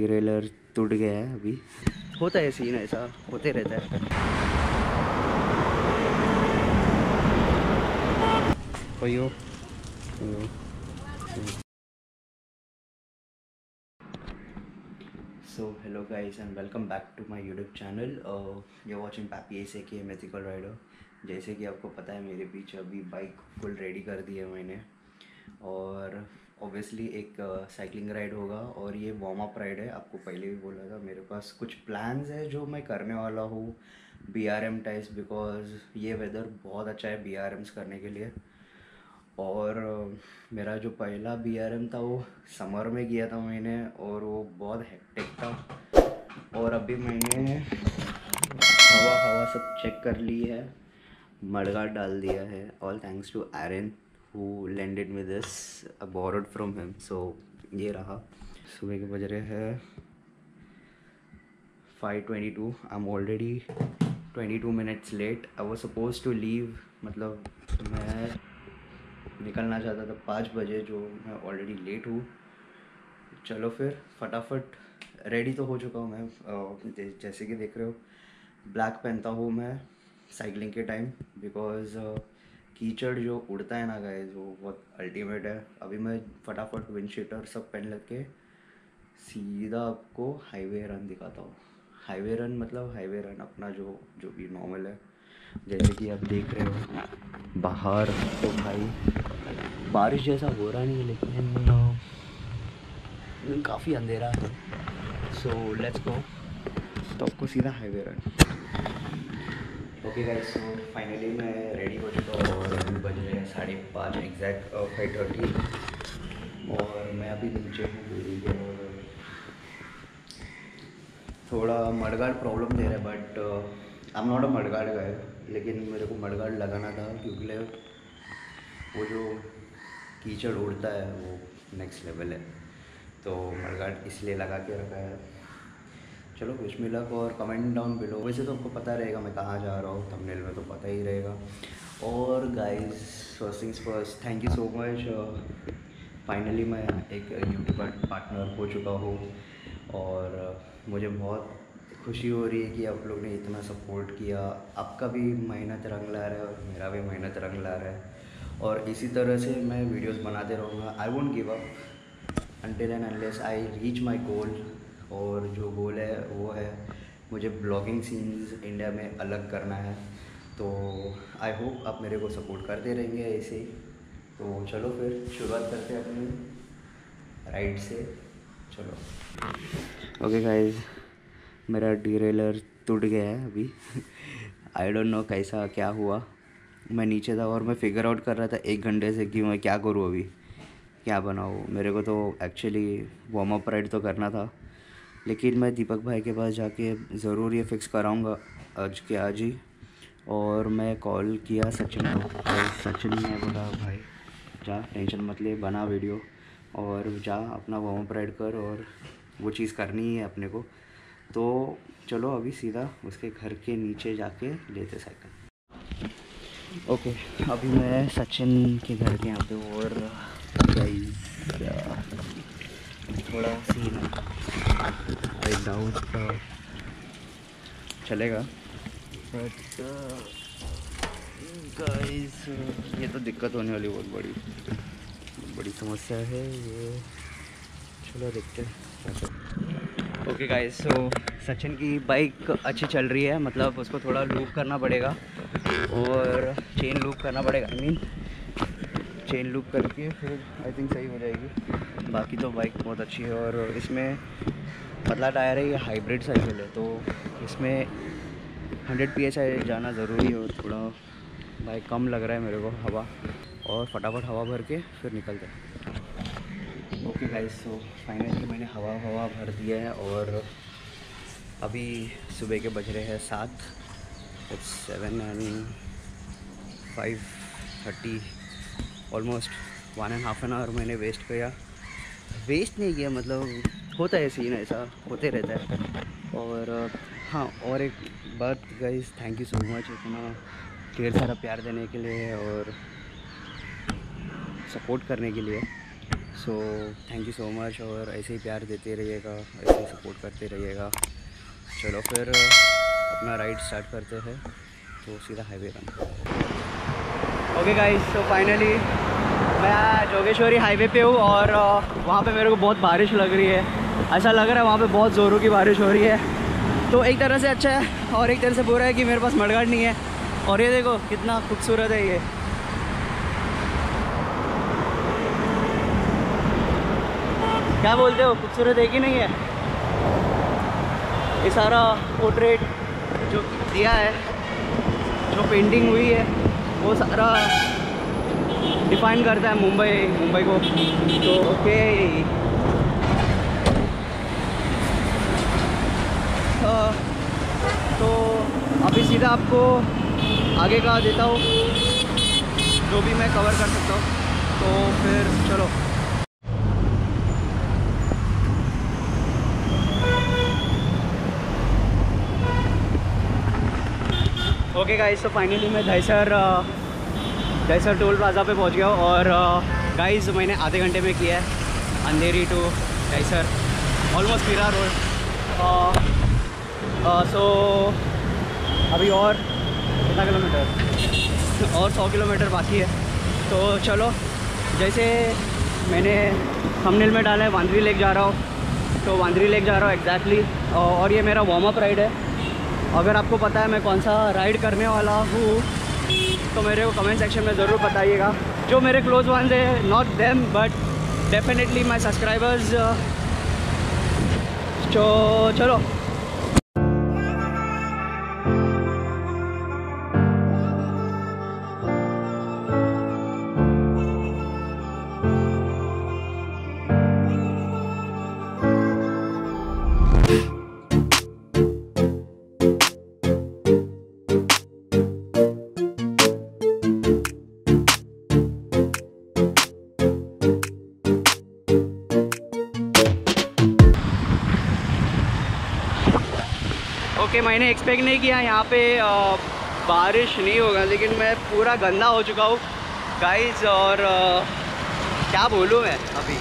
Derailleur टूट गया है अभी। होता है सीन ऐसा होते रहता है। So hello guys and welcome back to my YouTube channel you're watching pappy ऐसे कि मेथिकल राइडर जैसे कि आपको पता है मेरे पीछे अभी बाइक फुल रेडी कर दी है मैंने। और ऑब्वियसली एक साइकिलिंग uh, राइड होगा और ये वार्म अप राइड है आपको पहले भी बोला था मेरे पास कुछ प्लान्स है जो मैं करने वाला हूँ B R M types because ये वेदर बहुत अच्छा है बी आर एम्स करने के लिए। और uh, मेरा जो पहला बी आर एम था वो समर में किया था मैंने और वो बहुत हेक्टिक था। और अभी मैंने हवा हवा सब चेक कर ली है मडगाट डाल दिया है all thanks to Aaron who lended me this borrowed from him so ये रहा। सुबह के बज रहे हैं five twenty two I am already twenty two minutes late I was suppose to leave मतलब मैं निकलना चाहता था पाँच बजे, जो मैं ऑलरेडी लेट हूँ। चलो फिर, फटाफट रेडी तो हो चुका हूँ मैं जैसे कि देख रहे हो ब्लैक पहनता हूँ मैं साइकिलिंग के टाइम बिकॉज़ कीचड़ जो उड़ता है ना गाइस वो बहुत अल्टीमेट है। अभी मैं फटाफट विंड शीटर सब पहन लग के सीधा आपको हाईवे रन दिखाता हूँ। हाईवे रन मतलब हाईवे रन अपना जो जो भी नॉर्मल है। जैसे कि आप देख रहे हो, बाहर तो भाई बारिश जैसा हो रहा नहीं है, लेकिन काफ़ी अंधेरा है। सो लेट्स गो तो आपको सीधा highway run okay guys so finally मैं रेडी हो चुका और अभी बज रहे हैं साढ़े पाँच एग्जैक्ट फाइव थर्टी और मैं अभी नीचे हूँ थोड़ा मडगार्ड प्रॉब्लम दे रहा है but I am not a mudguard guy लेकिन मेरे को मडगार्ड लगाना था क्योंकि वो जो कीचड़ उड़ता है, वो नेक्स्ट लेवल है। तो मडगार्ड इसलिए लगा के रखा है। चलो कुछ मिला और कमेंट डाउन बिलो वैसे तो आपको पता रहेगा मैं कहाँ जा रहा हूँ थंबनेल में तो पता ही रहेगा। और guys first things first thank you so much finally मैं एक यूट्यूबर पार्टनर हो चुका हूँ। और मुझे बहुत खुशी हो रही है कि आप लोग ने इतना सपोर्ट किया। आपका भी मेहनत रंग ला रहा है और मेरा भी मेहनत रंग ला रहा है। और इसी तरह से मैं वीडियोस बनाते रहूँगा। I won't give up until and unless I reach my goal और जो गोल है, वो है मुझे ब्लॉगिंग सीन्स इंडिया में अलग करना है। तो आई होप आप मेरे को सपोर्ट करते रहेंगे ऐसे ही। तो चलो फिर, शुरुआत करते हैं अपनी राइड से। चलो। ओके गाइस मेरा डीरेलर टूट गया है अभी। आई डोंट नो कैसा, क्या हुआ। मैं नीचे था और मैं फिगर आउट कर रहा था एक घंटे से कि मैं क्या करूँ अभी। क्या बनाऊँ? मेरे को तो एक्चुअली वार्म अप राइड तो करना था। लेकिन मैं दीपक भाई के पास जाके ज़रूर ये फिक्स कराऊँगा आज के आज ही। और मैं कॉल किया सचिन को सचिन ने बोला, भाई, जा टेंशन मत ले, बना वीडियो और जा, अपना वार्म राइड कर और वो चीज़ करनी ही है अपने को। तो चलो अभी सीधा उसके घर के नीचे जाके लेते साइकिल ओके अभी मैं सचिन के घर के यहाँ पे और थोड़ा। सीन है डाउट चलेगा। बट गाइस ये तो दिक्कत होने वाली बहुत बड़ी। बड़ी समस्या है ये। चलो देखते हैं। ओके गाइस सो सचिन की बाइक अच्छी चल रही है मतलब उसको थोड़ा लूप करना पड़ेगा और चेन लूप करना पड़ेगा। आई मीन चेन लूप करके फिर आई थिंक सही हो जाएगी। बाकी तो बाइक बहुत अच्छी है और इसमें पतला टायर है, ये हाइब्रिड साइकिल है तो इसमें 100 पी जाना ज़रूरी है थोड़ा बाइक कम लग रहा है मेरे को हवा। और फटाफट हवा भर के फिर निकलते हैं। ओके गाइस सो फाइनली मैंने हवा हवा भर दिया है और अभी सुबह के बज रहे हैं सात। Seven and five thirty almost one and half an hour मैंने वेस्ट किया। वेस्ट नहीं किया मतलब होता है सीन ऐसा, होते रहता है। और हाँ और एक बात guys thank you so much इतना ढेर सारा प्यार देने के लिए और सपोर्ट करने के लिए। So thank you so much और ऐसे ही प्यार देते रहिएगा, ऐसे ही सपोर्ट करते रहिएगा। चलो फिर, अपना राइड स्टार्ट करते हैं तो सीधा हाईवे रन ओके गाइस तो फाइनली मैं जोगेश्वरी हाईवे पे हूँ और वहाँ पे मेरे को बहुत बारिश लग रही है। ऐसा लग रहा है वहाँ पे बहुत ज़ोरों की बारिश हो रही है। तो एक तरह से अच्छा है और एक तरह से बुरा है कि मेरे पास मड़गाड़ नहीं है। और ये देखो, कितना खूबसूरत है ये। क्या बोलते हो, खूबसूरत है कि नहीं है? ये सारा पोर्ट्रेट जो दिया है, जो पेंटिंग हुई है वो सारा डिफाइन करता है मुंबई मुंबई को। तो ओके तो अभी सीधा आपको आगे का देता हूँ, जो भी मैं कवर कर सकता हूँ। तो फिर चलो। ओके गाइस तो फाइनली मैं दहसर दहसर टोल प्लाज़ा पे पहुँच गया और गाइस मैंने आधे घंटे में किया है अंधेरी टू दहसर ऑलमोस्ट फिरा रोड सो अभी और कितना किलोमीटर? और सौ किलोमीटर बाकी है। तो चलो, जैसे मैंने थंबनेल में डाला है वांद्री लेक जा रहा हूँ। तो वांद्री लेक जा रहा हूँ एग्जैक्टली और ये मेरा वार्म अप राइड है। अगर आपको पता है मैं कौन सा राइड करने वाला हूँ तो मेरे को कमेंट सेक्शन में ज़रूर बताइएगा। जो मेरे क्लोज वन है not them but definitely my subscribers तो चलो। मैंने एक्सपेक्ट नहीं किया। यहाँ पे आ, बारिश नहीं होगा लेकिन मैं पूरा गंदा हो चुका हूँ। गाइस और आ, क्या बोलूँ मैं अभी?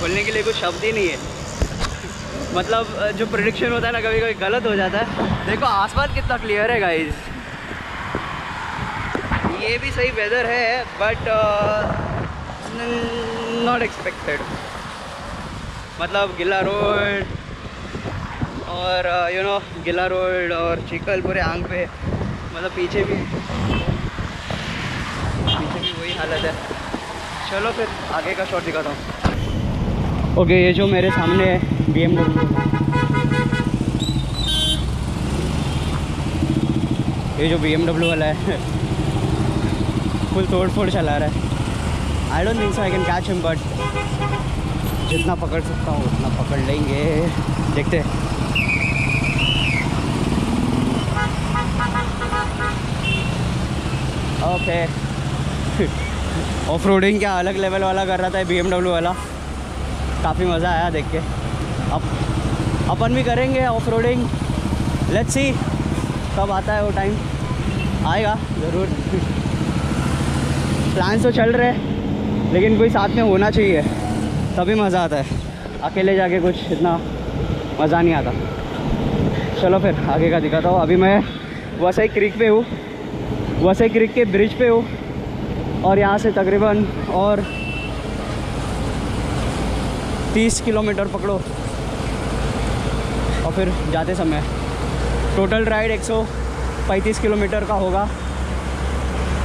बोलने के लिए कुछ शब्द ही नहीं है। मतलब जो प्रोडिक्शन होता है ना कभी कभी गलत हो जाता है। देखो आसमान कितना क्लियर है गाइस ये भी सही वेदर है बट नॉट एक्सपेक्टेड मतलब गिला रोड और यू नो गिला रोड और चिकल पूरे आंग पे मतलब पीछे भी पीछे भी वही हालत है। चलो फिर आगे का शॉट दिखाता हूँ। ओके ये जो मेरे सामने है बी एम ये जो बीएमडब्ल्यू वाला है फुल तोड़ फोड़ चला रहा है। I don't think so I can catch him but जितना पकड़ सकता हूँ, उतना पकड़ लेंगे। देखते हैं। ओके ऑफ़ रोडिंग क्या अलग लेवल वाला कर रहा था बी वाला। काफ़ी मज़ा आया देख के। अब अपन भी करेंगे ऑफ़ रोडिंग लेट्स सी कब आता है वो टाइम आएगा, ज़रूर। प्लान तो चल रहे लेकिन कोई साथ में होना चाहिए। तभी मज़ा आता है। अकेले जाके कुछ इतना मज़ा नहीं आता। चलो फिर, आगे का दिखाता हूँ। अभी मैं वैसे ही क्रिक पे हूँ। वसई क्रिक के ब्रिज पे हूँ और यहाँ से तकरीबन और 30 किलोमीटर पकड़ो और फिर जाते समय। टोटल राइड 135 किलोमीटर का होगा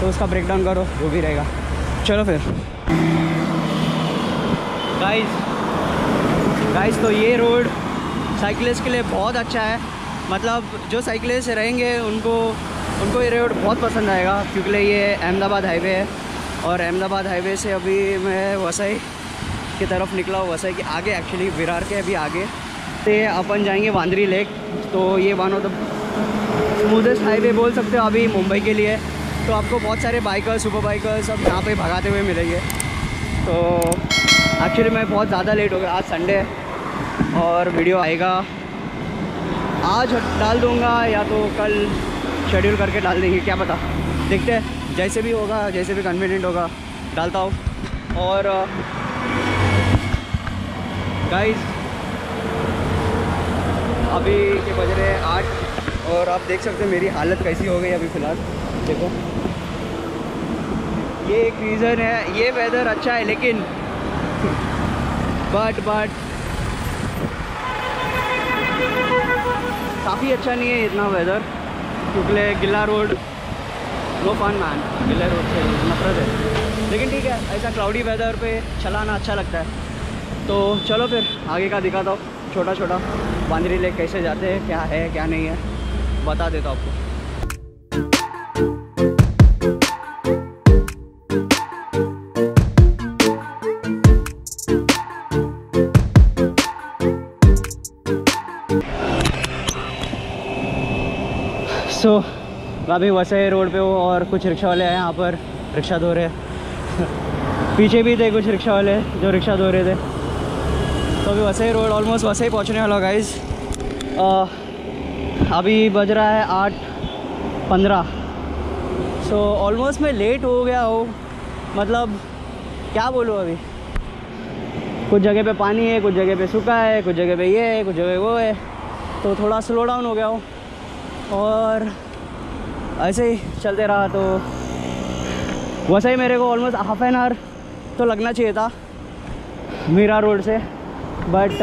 तो उसका ब्रेक डाउन करो, वो भी रहेगा। चलो फिर। गाइस गाइस तो ये रोड साइकिलिस्ट के लिए बहुत अच्छा है। मतलब जो साइकिलिस्ट रहेंगे, उनको उनको ये रोड बहुत पसंद आएगा, क्योंकि ये अहमदाबाद हाईवे है। और अहमदाबाद हाईवे से अभी मैं वसई की तरफ़ निकला हूँ, वसई के आगे एक्चुअली विरार के अभी आगे। से अपन जाएँगे वांद्री लेक तो ये one of the smoothest highway बोल सकते हो अभी मुंबई के लिए। तो आपको बहुत सारे बाइकर सुपर बाइकर सब यहाँ पे भगाते हुए मिलेंगे। तो एक्चुअली मैं बहुत ज़्यादा लेट हो गया, आज संडे और वीडियो आएगा। आज डाल दूँगा या तो कल शेड्यूल करके डाल देंगे, क्या पता। देखते हैं, जैसे भी होगा, जैसे भी कन्वीनियंट होगा, डालता हूँ। और गाइस अभी के बज रहे हैं आठ, और आप देख सकते हैं मेरी हालत कैसी हो गई अभी फ़िलहाल। देखो। ये एक रीज़न है, ये वेदर अच्छा है, लेकिन बट बट काफ़ी अच्छा नहीं है इतना वेदर क्योंकि गिल्ला रोड, नो फन मैन गिल्ला रोड से नफरत है। लेकिन ठीक है, ऐसा क्लाउडी वेदर पे चलाना अच्छा लगता है। तो चलो फिर, आगे का दिखाता हूँ छोटा छोटा बांद्री लेक कैसे जाते हैं, क्या है, क्या नहीं है, बता देता हूँ आपको। सो मैं अभी वसई रोड पे हो और कुछ रिक्शा वाले हैं यहाँ पर, रिक्शा धो रहे हैं। पीछे भी थे कुछ रिक्शा वाले जो रिक्शा धो रहे थे। तो अभी वसई रोड ऑलमोस्ट वसई पहुँचने वाला गाइज़ अभी बज रहा है आठ पंद्रह। सो ऑलमोस्ट मैं लेट हो गया हूँ। मतलब क्या बोलूँ अभी? कुछ जगह पे पानी है, कुछ जगह पे सूखा है, कुछ जगह पे ये है, कुछ जगह वो है। तो थोड़ा स्लो डाउन हो गया हूँ। और ऐसे ही चलते रहा तो वैसे ही मेरे को ऑलमोस्ट हाफ़ एन आवर तो लगना चाहिए था मीरा रोड से but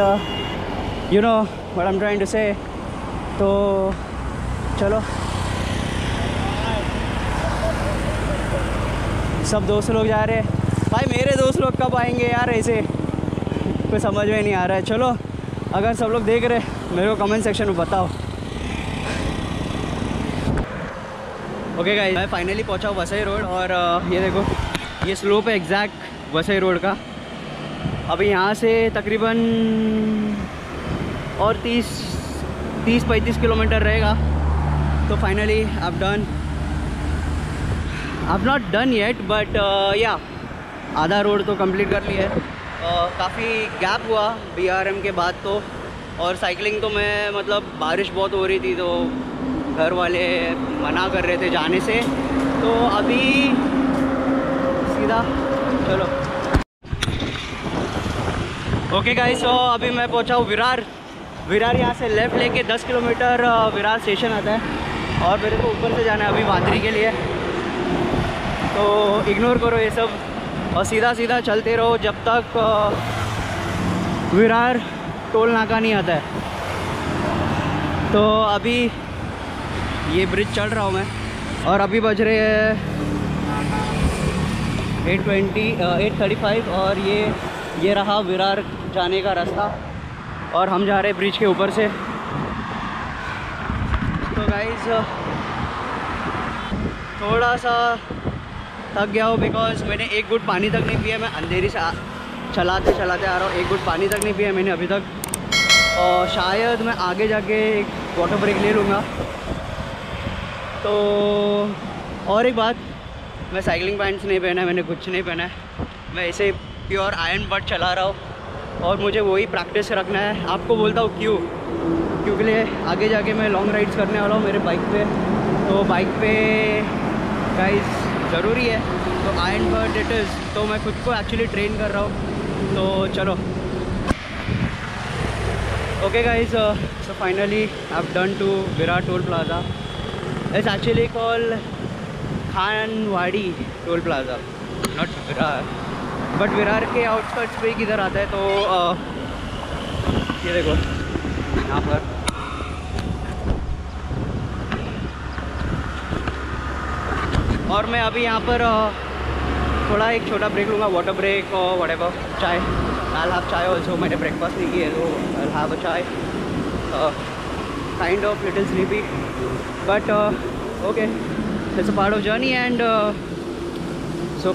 you know what am trying to say तो चलो। सब दोस्त लोग जा रहे हैं। भाई, मेरे दोस्त लोग कब आएँगे यार ऐसे? कोई समझ में नहीं आ रहा है। चलो, अगर सब लोग देख रहे मेरे को कमेंट सेक्शन में बताओ। ओके गाइस मैं फाइनली पहुँचा हूँ वसई रोड और ये देखो, ये स्लोप है एग्जैक्ट वसई रोड का। अभी यहाँ से तकरीबन और 30 30 पैंतीस किलोमीटर रहेगा। तो फाइनली आप डन आप नॉट डन येट बट या आधा रोड तो कंप्लीट कर लिया है। काफ़ी गैप हुआ बीआरएम के बाद तो और साइकिलिंग तो मैं मतलब बारिश बहुत हो रही थी तो घर वाले मना कर रहे थे जाने से। तो अभी सीधा, चलो। ओके गाइस सो अभी मैं पहुँचा हूँ विरार। विरार यहाँ से लेफ़्ट लेके 10 किलोमीटर विरार स्टेशन आता है। और मेरे को ऊपर से जाना है अभी वादरी के लिए। तो इग्नोर करो ये सब और सीधा सीधा चलते रहो जब तक विरार टोल नाका नहीं आता है। तो अभी ये ब्रिज चढ़ रहा हूँ मैं। और अभी बज रहे हैं eight twenty eight thirty five और ये ये रहा विरार जाने का रास्ता। और हम जा रहे हैं ब्रिज के ऊपर से। तो गाइज़ थोड़ा सा थक गया हूँ बिकॉज़ मैंने एक गुट पानी तक नहीं पिया, मैं अंधेरी से चलाते चलाते आ रहा हूँ। एक गुट पानी तक नहीं पिया मैंने अभी तक। और शायद मैं आगे जाके एक वाटर ब्रेक ले लूँगा। तो और एक बात, मैं साइकिलिंग पैंट्स नहीं पहना है मैंने कुछ नहीं पहना है। मैं ऐसे प्योर आयरन बट चला रहा हूँ और मुझे वही प्रैक्टिस रखना है। आपको बोलता हूँ क्यों? क्योंकि लिए आगे जाके मैं लॉन्ग राइड्स करने वाला हूँ मेरे बाइक पे। तो बाइक पे गाइस ज़रूरी है। तो आयरन बट इट इज़ तो मैं खुद को एक्चुअली ट्रेन कर रहा हूँ। तो चलो। Okay guys so finally I done to virat toll plaza it's actually called khanwadi toll plaza. not virar. But Virar के आउटस्कर्ट्स पे ही किधर आता है तो uh, ये देखो यहाँ पर। और मैं अभी यहाँ पर थोड़ा एक छोटा ब्रेक लूँगा वाटर ब्रेक और वट एवर चाय। I'll have चाय ऑल्सो मैंने ब्रेकफास्ट नहीं किया तो I'll have a chai. Uh, kind of little sleepy, but uh, okay. It's a part of journey and uh,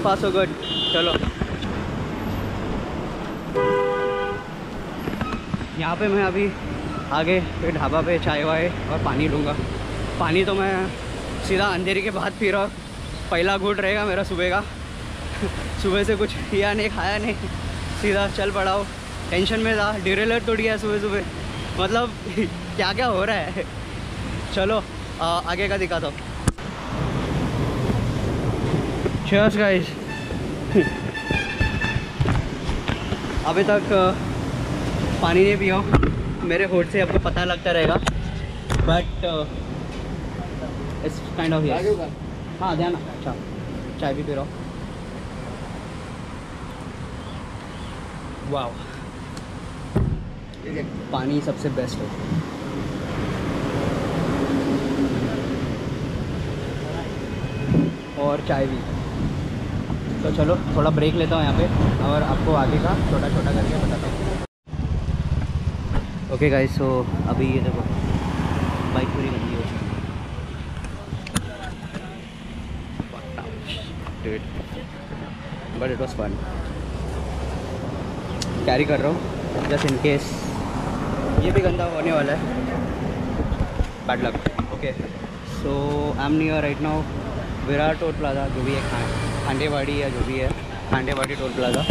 far so good. चलो. यहाँ पे मैं अभी आगे फिर ढाबा पे चाय वाय और पानी लूँगा। पानी तो मैं सीधा अंधेरी के बाद पी रहा पहला घूट रहेगा मेरा सुबह का। सुबह से कुछ किया नहीं खाया नहीं। सीधा चल पड़ा हो। टेंशन में था। डिरेलर तोड़ गया सुबह सुबह मतलब क्या क्या हो रहा है? चलो आ, आगे का दिखा दो। Cheers guys. अभी तक पानी नहीं पियो। मेरे होठ से आपको पता लगता रहेगा। बट इट्स काइंड ऑफ़ हाँ ध्यान अच्छा चाय भी पी रहा हूँ। वाह पानी सबसे बेस्ट है। और चाय भी। तो चलो, थोड़ा ब्रेक लेता हूँ यहाँ पे और आपको आगे का छोटा छोटा करके बताता हूँ। ओके गाइस सो अभी ये देखो बाइक पूरी गंदी हो but it was fun carry कर रहा हूँ जस्ट इन केस ये भी गंदा होने वाला है। Bad luck okay so I am near right now Virat toll plaza, जो भी है खांडेवाड़ी या जो भी है, खांडेवाड़ी टोल प्लाजा।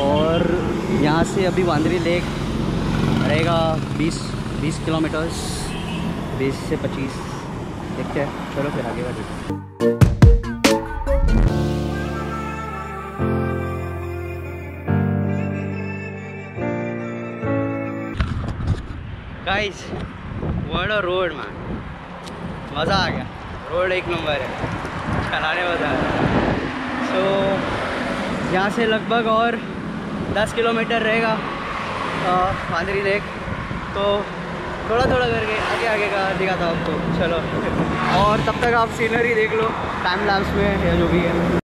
और यहाँ से अभी वांदरी लेक रहेगा 20 20 किलोमीटर्स 20 से 25 देखते हैं, चलो फिर आगे बढ़ते गाइस वर्ड रोड मैन मज़ा आ गया। रोड एक नंबर है। चलाने मज़ा सो सो यहाँ से लगभग और 10 किलोमीटर रहेगा मांदरी लेक। तो थोड़ा थोड़ा करके आगे आगे का दिखाता हूँ आपको। चलो। और तब तक आप सीनरी देख लो टाइम लैप्स में या जो भी है।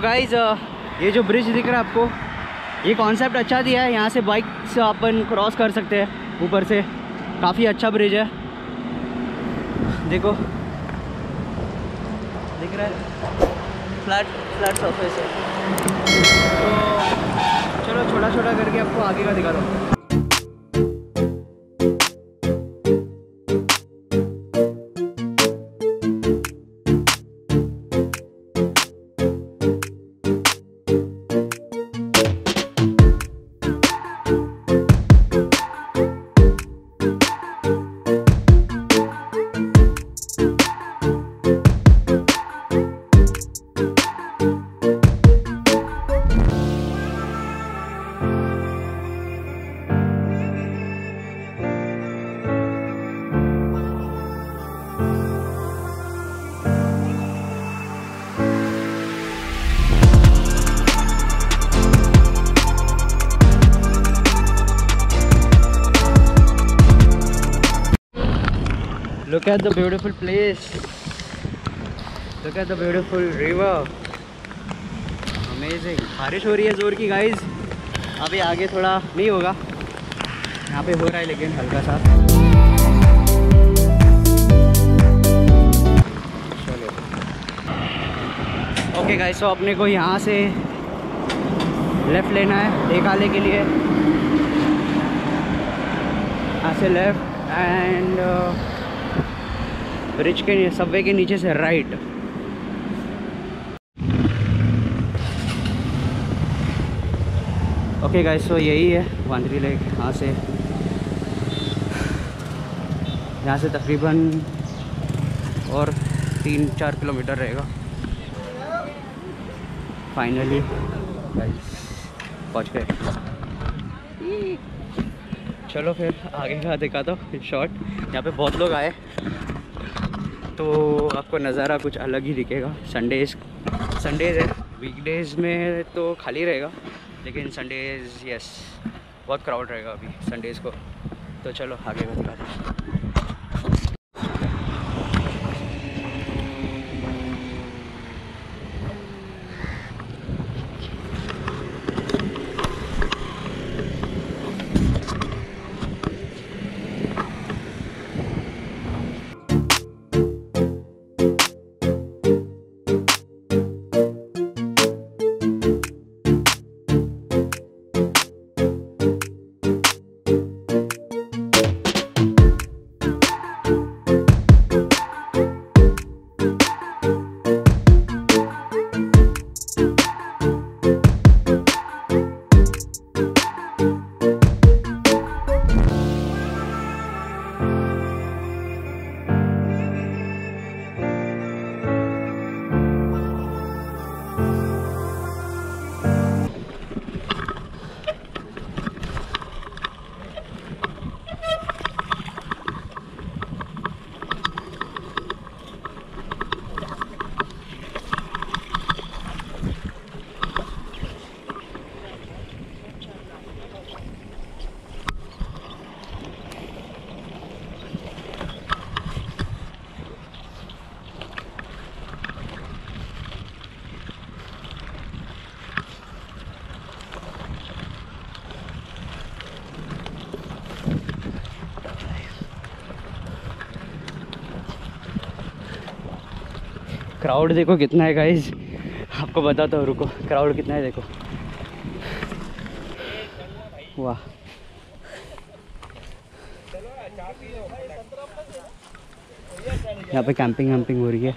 गाइज़ ये जो ब्रिज दिख रहा है आपको, ये कॉन्सेप्ट अच्छा दिया है। यहाँ से बाइक से अपन क्रॉस कर सकते हैं, ऊपर से। काफ़ी अच्छा ब्रिज है। देखो। दिख रहा है? फ्लैट फ्लैट सरफेस है। तो चलो छोटा छोटा करके आपको आगे का दिखा दो। At the beautiful place. Look at the beautiful river. Amazing. बारिश हो रही है ज़ोर की गाइस अभी आगे थोड़ा नहीं होगा यहाँ पे हो रहा है लेकिन हल्का सा ओके गाइस तो अपने को यहाँ से लेफ़्ट लेना है, एक के लिए यहाँ से लेफ़्ट एंड ब्रिज के सबवे के नीचे से राइट ओके गाइस तो यही है वांदरी लेक यहाँ से. यहाँ से तकरीबन और तीन चार किलोमीटर रहेगा. फाइनली पहुँच गए. चलो फिर आगे का देखा तो शॉर्ट यहाँ पे बहुत लोग आए. तो आपको नज़ारा कुछ अलग ही दिखेगा। संडेज़ संडेज़ है। वीकडेज़ में तो खाली रहेगा, लेकिन संडेज़ यस बहुत क्राउड रहेगा अभी संडेज़ को। तो चलो, आगे का क्राउड देखो कितना है गाइज़ आपको बताता हूँ, रुको. क्राउड कितना है, देखो. वाह. यहाँ पे कैंपिंग वैम्पिंग हो रही है।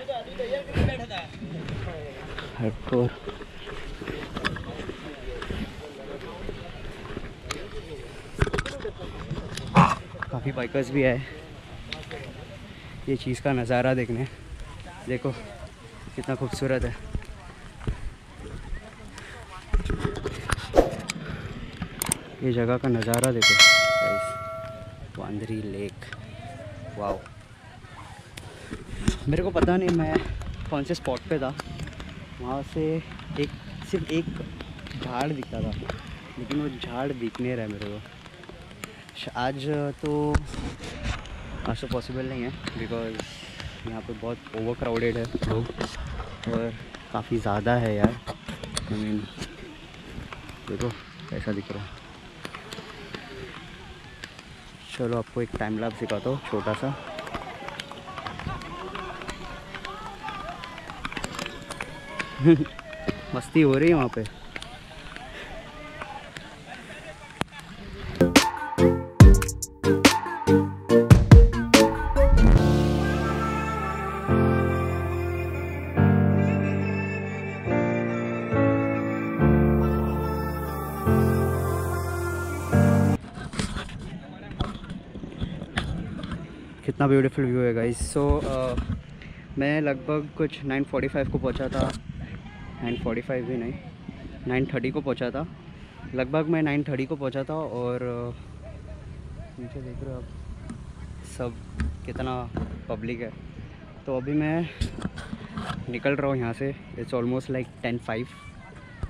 काफ़ी बाइकर्स भी आए. ये चीज़ का नज़ारा देखने. देखो. कितना खूबसूरत है। ये जगह का नज़ारा देखो। वांदरी लेक। वाओ मेरे को पता नहीं मैं कौन से स्पॉट पे था। वहाँ से एक, सिर्फ़ एक झाड़ दिखता था। लेकिन वो झाड़ दिख नहीं रहा है मेरे को। आज तो आज तो पॉसिबल नहीं है बिकॉज़ यहाँ पे बहुत ओवर क्राउडेड है लोग। और काफ़ी ज़्यादा है यार। आई मीन देखो कैसा दिख रहा है। चलो आपको एक टाइम लैप दिखाता हूँ छोटा सा। मस्ती हो रही है वहाँ पे। कितना ब्यूटीफुल व्यू है गाइस सो मैं लगभग कुछ 9:45 को पहुँचा था। 9:45 भी नहीं 9:30 को पहुँचा था। लगभग मैं 9:30 को पहुँचा था और uh, नीचे देख रहे हो आप सब कितना पब्लिक है। तो अभी मैं निकल रहा हूँ यहाँ से। It's almost like ten five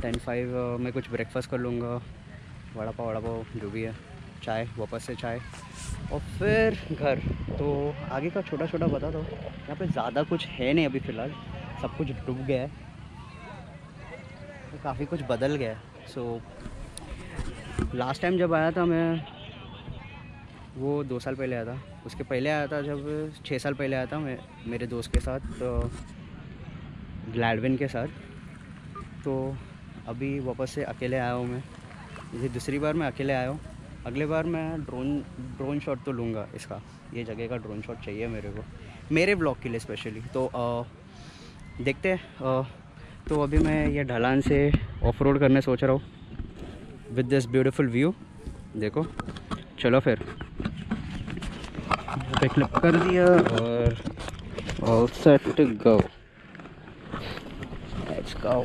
ten five मैं कुछ ब्रेकफास्ट कर लूँगा। वड़ा पाव वड़ा पाव जो भी है। चाय वापस से चाय। और फिर घर। तो आगे का छोटा छोटा बता दो। यहाँ पे ज़्यादा कुछ है नहीं अभी फ़िलहाल। सब कुछ डूब गया है। तो काफ़ी कुछ बदल गया है। सो लास्ट टाइम जब आया था मैं, वो दो साल पहले आया था। उसके पहले आया था जब छः साल पहले आया था मैं, मेरे दोस्त के साथ तो ग्लैडविन के साथ। तो अभी वापस से अकेले आया हूँ मैं। ये दूसरी बार मैं अकेले आया हूँ। अगले बार मैं ड्रोन ड्रोन शॉट तो लूँगा इसका। ये जगह का ड्रोन शॉट चाहिए मेरे को। मेरे ब्लॉग के लिए स्पेशली तो अ, देखते हैं तो अभी मैं ये ढलान से ऑफ़ रोड करने सोच रहा हूँ। विद दिस ब्यूटीफुल व्यू देखो। चलो फिर। क्लिक कर दिया और all set go let's go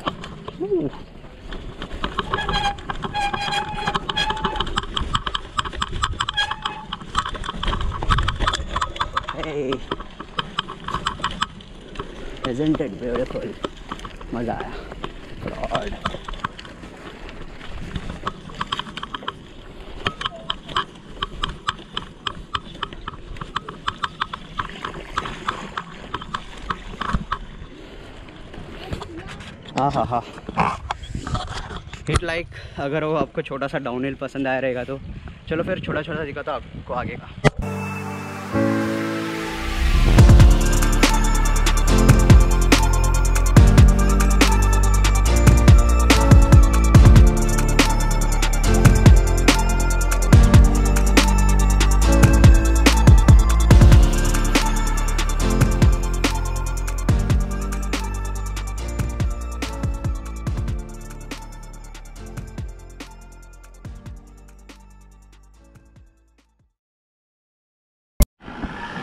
Isn't it? मज़ा आया Lord. हाँ हाँ हाँ लाइक अगर वो आपको छोटा सा डाउन हिल पसंद आया रहेगा तो चलो फिर छोटा छोटा दिखाता आपको आगे का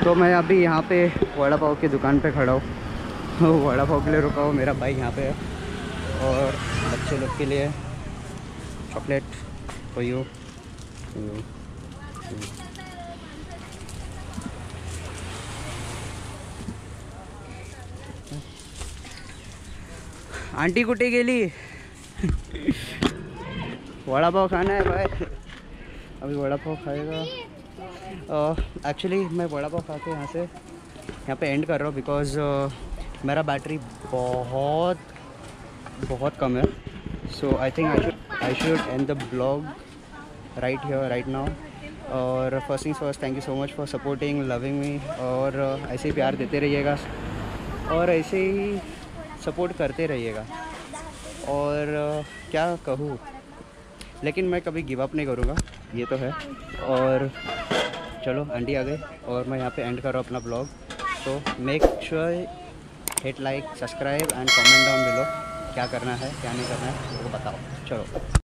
तो मैं अभी यहाँ पे वड़ा पाव की दुकान पे खड़ा हूँ। वड़ा पाव के लिए रुका हूँ। मेरा भाई यहाँ पे है। और बच्चे लोग के लिए चॉकलेट फॉर यू आंटी कुठे गेली वड़ा पाव खाना है भाई। अभी वड़ा पाव खाएगा। एक्चुअली मैं वड़ा पाव खा के यहाँ से यहाँ पे एंड कर रहा हूँ बिकॉज़ uh, मेरा बैटरी बहुत बहुत कम है। So I think I should I should end the blog right here right now और first things first thank you so much for supporting loving me और uh, ऐसे ही प्यार देते रहिएगा। और ऐसे ही सपोर्ट करते रहिएगा। और अ, क्या कहूँ? लेकिन मैं कभी गिव अप नहीं करूँगा ये तो है। और चलो आंटी आ गए और मैं यहाँ पे एंड कर रहा हूँ अपना ब्लॉग तो make sure hit like subscribe and comment down below क्या करना है, क्या नहीं करना है, वो बताओ। चलो।